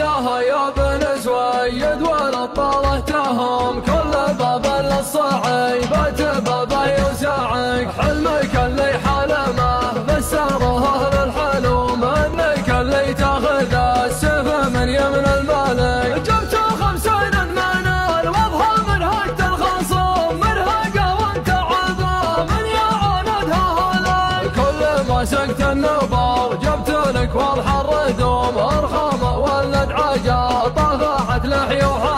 تاها يا بن زويد ولا طالتهم كل بابا للصعي بات باب يوزعك حلمك اللي حلمه. بسره للحلوم إنك اللي تاخذ السيف من يمن الملك. جبت خمسين من الوضع من هجد الخصوم. من هقى وأنت عظام. يا عند هلك كل ما سقت النبا جبت لك واضحه الحاجة طفحت لحيوها